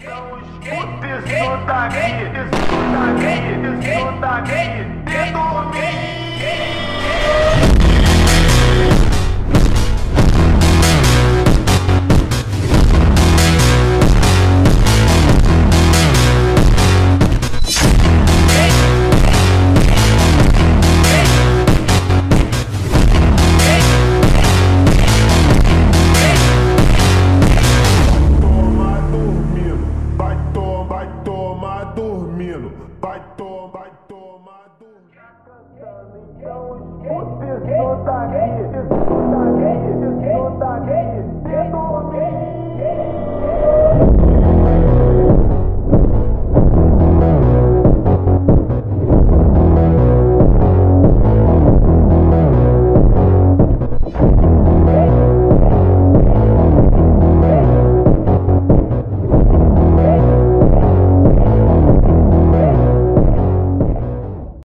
Escuta isso daqui, isso daqui, isso daqui, vai tomar, vai tomar dormindo. Então escuta isso daqui,